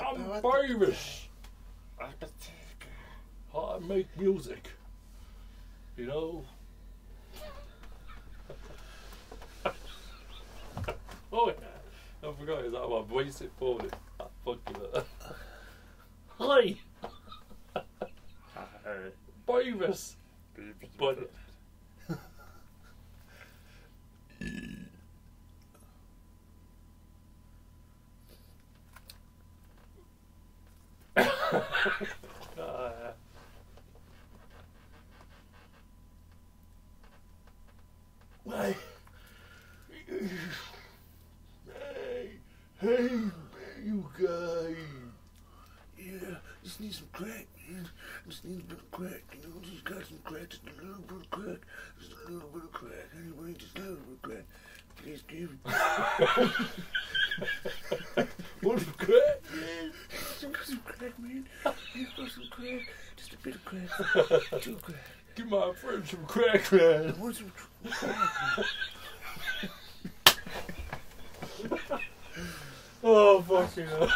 I'm famous. I make music. You know? oh yeah. I forgot is that my voice it forward. That funky that. Hi. Famous. But uh, hey, hey, hey, you guys. Yeah, just need some crack, man. Just need a bit of crack, you know. Just got some crack, just a little bit of crack, just a little bit of crack. Anybody, just a little bit of crack. Please give me. What's crack, man? Just got some crack, man. Just got some crack, just a bit of crack. Too crack. Give my friend some crack, man. I want some crack, man. Oh, fuck you know.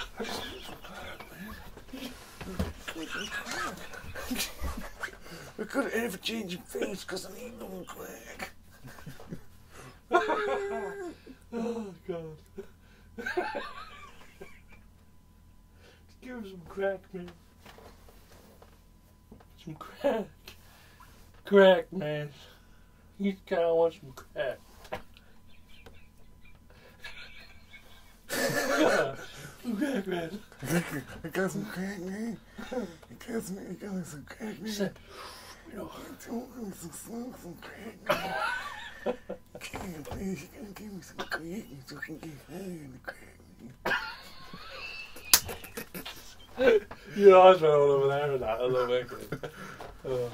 We could ever changed your face because I need no crack. Oh, God. Give him some crack, man. Some crack. Crack, man. You kind of want some crack. some crack, man. I got some crack, man. I got some, I got some crack, man. You know, some smoke, some crack, man. Can you please, you gotta give me some crack so I can get high in the crack, man. Your eyes went all over there with that. I love it. Oh,